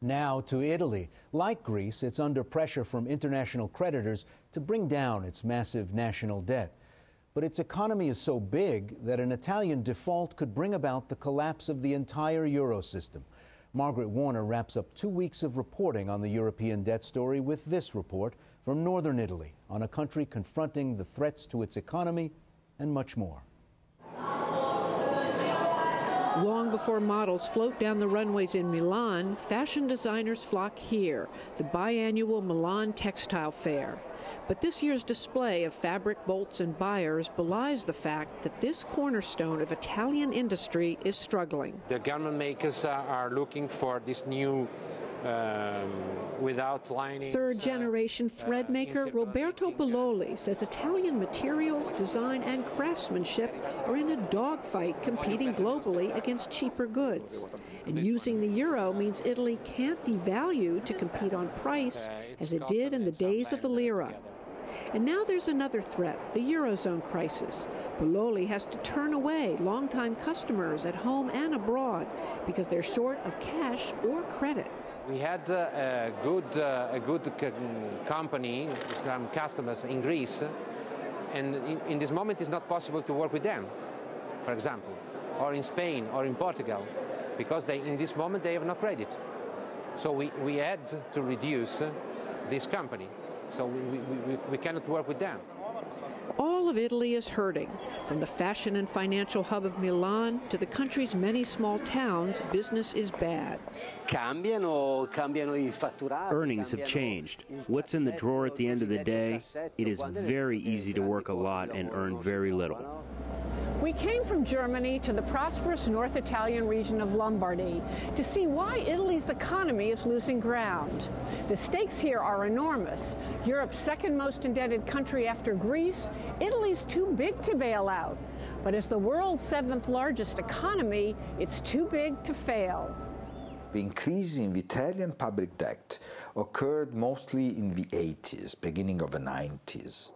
Now to Italy. Like Greece, it's under pressure from international creditors to bring down its massive national debt. But its economy is so big that an Italian default could bring about the collapse of the entire euro system. Margaret Warner wraps up two weeks of reporting on the European debt story with this report from northern Italy on a country confronting the threats to its economy and much more. Long before models float down the runways in Milan, fashion designers flock here, the biannual Milan Textile Fair. But this year's display of fabric bolts and buyers belies the fact that this cornerstone of Italian industry is struggling. The garment makers are looking for this new um, without lining. Third generation thread maker Roberto Belloli says Italian materials, design, and craftsmanship are in a dogfight competing globally against cheaper goods. And using the euro means Italy can't devalue to compete on price as it did in the days of the lira. And now there's another threat the Eurozone crisis. Belloli has to turn away longtime customers at home and abroad because they're short of cash or credit. We had uh, a good, uh, a good company, some customers in Greece, and in, in, this moment it's not possible to work with them, for example, or in Spain or in Portugal, because they, in this moment they have no credit. So we, we had to reduce this company. So we, we, we cannot work with them. All of Italy is hurting. From the fashion and financial hub of Milan to the country's many small towns, business is bad. Earnings have changed. What's in the drawer at the end of the day? It is very easy to work a lot and earn very little. We came from Germany to the prosperous North Italian region of Lombardy to see why Italy's economy is losing ground. The stakes here are enormous. Europe's second most indebted country after Greece, Italy's too big to bail out. But as the world's seventh largest economy, it's too big to fail. The increase in the Italian public debt occurred mostly in the 80s, beginning of the 90s.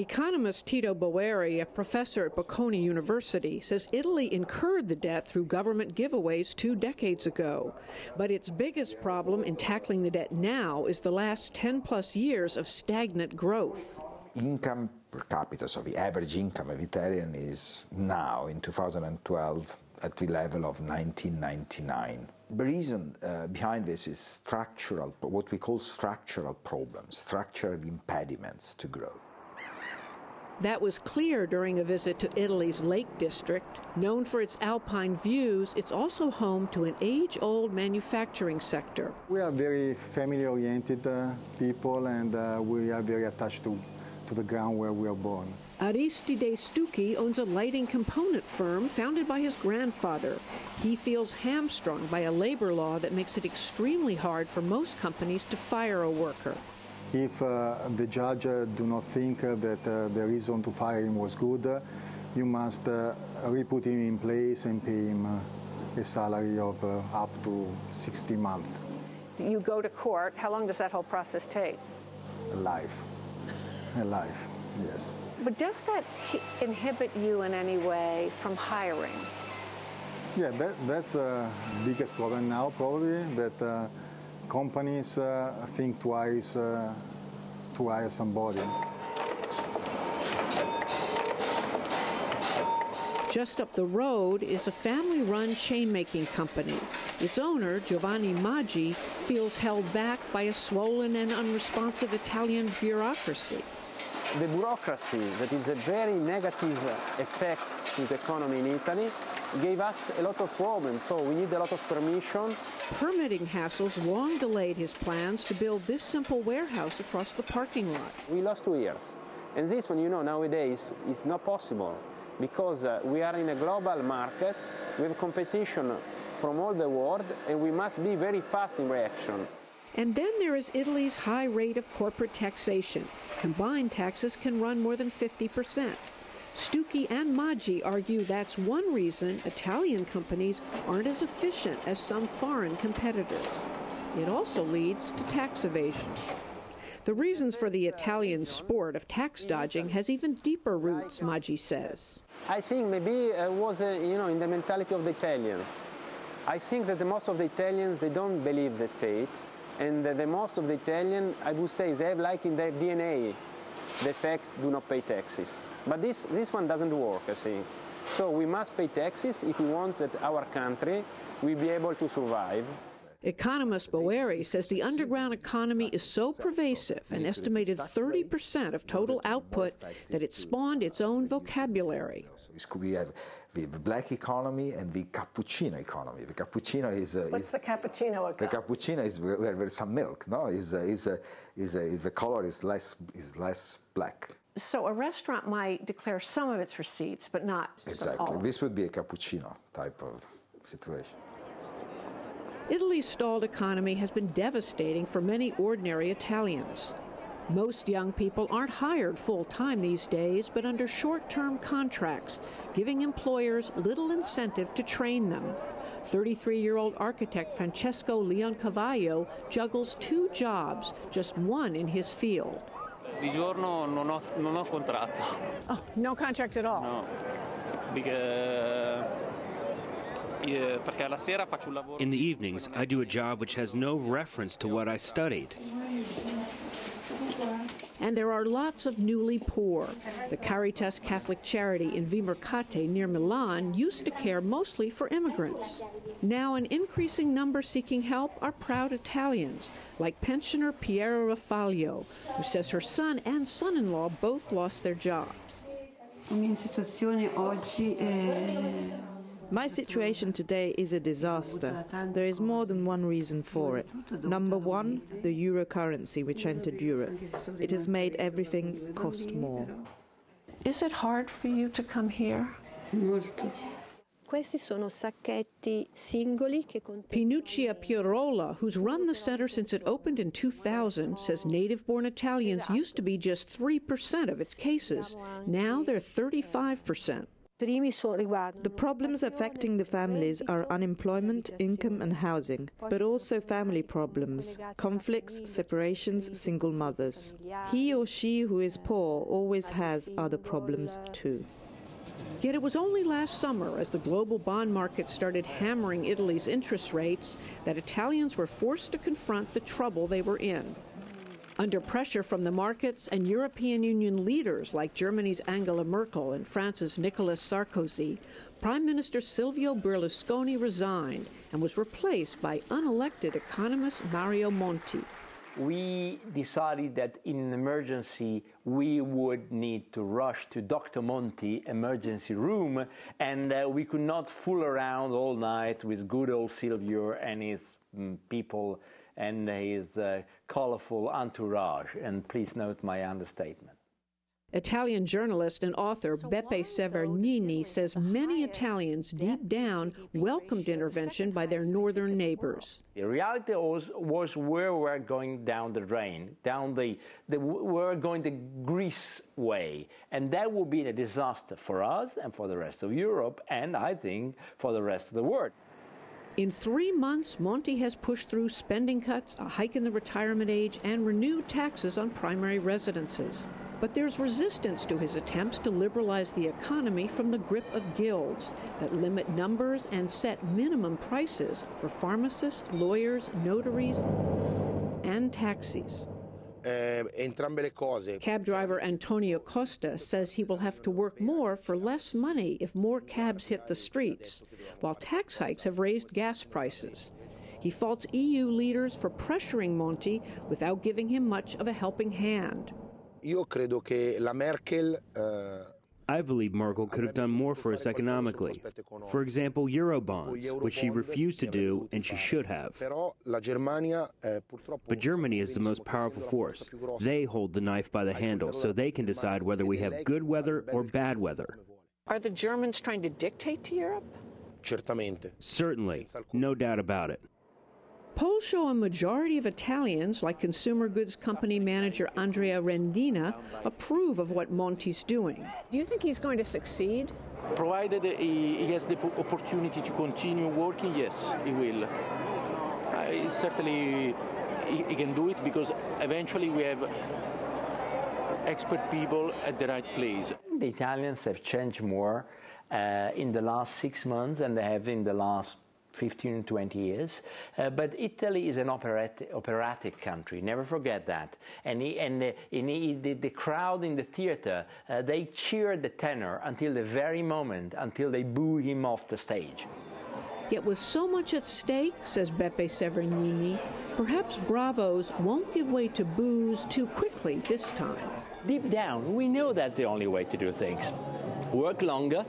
Economist Tito Boeri, a professor at Bocconi University, says Italy incurred the debt through government giveaways two decades ago. But its biggest problem in tackling the debt now is the last 10 plus years of stagnant growth. Income per capita, so the average income of Italian is now in 2012 at the level of 1999. The reason uh, behind this is structural, what we call structural problems, structural impediments to growth. That was clear during a visit to Italy's Lake District. Known for its alpine views, it's also home to an age old manufacturing sector. We are very family oriented uh, people and uh, we are very attached to, to the ground where we are born. Aristide Stucchi owns a lighting component firm founded by his grandfather. He feels hamstrung by a labor law that makes it extremely hard for most companies to fire a worker. If uh, the judge uh, do not think uh, that uh, the reason to fire him was good, uh, you must uh, re-put him in place and pay him a salary of up to 60 months. You go to court. How long does that whole process take? A life. A life, yes. But does that inhibit you in any way from hiring? Yeah, that, that's the biggest problem now, probably, that companies uh, think twice uh, to hire somebody. Just up the road is a family run chain making company. Its owner, Giovanni Maggi, feels held back by a swollen and unresponsive Italian bureaucracy. The bureaucracy, that is a very negative effect to the economy in Italy, gave us a lot of problems, so we need a lot of permission. Permitting hassles long delayed his plans to build this simple warehouse across the parking lot. We lost two years. And this one, you know, nowadays is not possible because uh, we are in a global market, have competition from all the world, and we must be very fast in reaction. And then there is Italy's high rate of corporate taxation. Combined taxes can run more than 50 percent. Stucchi and Maggi argue that's one reason Italian companies aren't as efficient as some foreign competitors. It also leads to tax evasion. The reasons for the Italian sport of tax dodging has even deeper roots, Maggi says. I think maybe it was, uh, you know, in the mentality of the Italians. I think that the most of the Italians, they don't believe the state. And the, the most of the Italian, I would say, they have like in their DNA the fact do not pay taxes. But this, this one doesn't work, I think. So we must pay taxes if we want that our country will be able to survive. Economist Boeri says the underground economy is so pervasive, an estimated 30% of total output, that it spawned its own vocabulary. We have the black economy and the cappuccino economy. The cappuccino is. Uh, What's is, the cappuccino? The cappuccino is where, where there's some milk. No, is uh, is uh, is uh, the color is less is less black. So a restaurant might declare some of its receipts, but not exactly. All. This would be a cappuccino type of situation. Italy's stalled economy has been devastating for many ordinary Italians. Most young people aren't hired full time these days, but under short term contracts, giving employers little incentive to train them. 33 year old architect Francesco Leoncavallo juggles two jobs, just one in his field. Di giorno non ho, non ho contratto. Oh, no contract at all? No. Because in the evenings, I do a job which has no reference to what I studied. And there are lots of newly poor. The Caritas Catholic Charity in Vimercate near Milan used to care mostly for immigrants. Now, an increasing number seeking help are proud Italians, like pensioner Piera Raffaglio, who says her son and son in law both lost their jobs. My situation today is a disaster. There is more than one reason for it. Number one, the euro currency which entered Europe. It has made everything cost more. Is it hard for you to come here? Pinuccia Pierola, who's run the center since it opened in 2000, says native born Italians used to be just 3% of its cases. Now they're 35%. The problems affecting the families are unemployment, income, and housing, but also family problems, conflicts, separations, single mothers. He or she who is poor always has other problems too. Yet it was only last summer, as the global bond market started hammering Italy's interest rates, that Italians were forced to confront the trouble they were in. Under pressure from the markets and European Union leaders like Germany's Angela Merkel and France's Nicolas Sarkozy, Prime Minister Silvio Berlusconi resigned and was replaced by unelected economist Mario Monti. We decided that in an emergency we would need to rush to Dr. Monti emergency room and uh, we could not fool around all night with good old Silvio and his mm, people and his uh, colorful entourage. And please note my understatement. Italian journalist and author Beppe Severgnini says many Italians deep down welcomed intervention by their northern neighbors. The reality was, was where we're going down the drain, down the, the we're going the Greece way, and that would be a disaster for us and for the rest of Europe, and I think for the rest of the world. In three months, Monti has pushed through spending cuts, a hike in the retirement age, and renewed taxes on primary residences. But there's resistance to his attempts to liberalize the economy from the grip of guilds that limit numbers and set minimum prices for pharmacists, lawyers, notaries, and taxis. Eh, entrambe le cose. Cab driver Antonio Costa says he will have to work more for less money if more cabs hit the streets, while tax hikes have raised gas prices. He faults EU leaders for pressuring Monti without giving him much of a helping hand. Io credo che la Merkel uh, I believe Merkel could have done more for us economically. For example, Eurobonds, which she refused to do and she should have. But Germany is the most powerful force. They hold the knife by the handle, so they can decide whether we have good weather or bad weather. Are the Germans trying to dictate to Europe? Certainly, no doubt about it. Polls show a majority of Italians, like consumer goods company manager Andrea Rendina, approve of what Monti's doing. Do you think he's going to succeed? Provided he has the opportunity to continue working, yes, he will. Uh, certainly, he, he can do it because eventually we have expert people at the right place. The Italians have changed more uh, in the last six months than they have in the last 15, 20 years. Uh, but Italy is an operatic, operatic country, never forget that. And, he, and uh, he, the, the, crowd in the theater, uh, they cheer the tenor until the very moment, until they boo him off the stage. Yet with so much at stake, says Beppe Severgnini, perhaps Bravos won't give way to boos too quickly this time. Deep down, we know that's the only way to do things. Work longer,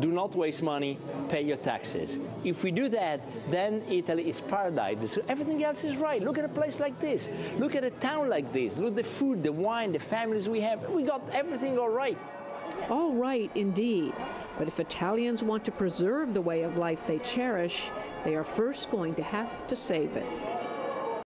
do not waste money, pay your taxes. If we do that, then Italy is paradise. So everything else is right. Look at a place like this. Look at a town like this. Look at the food, the wine, the families we have. We got everything all right. All right, indeed. But if Italians want to preserve the way of life they cherish, they are first going to have to save it.